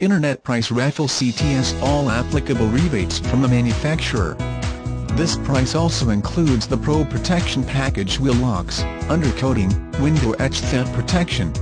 Internet Price Raffle CTS all applicable rebates from the manufacturer. This price also includes the Pro Protection Package wheel locks, undercoating, window etch theft protection,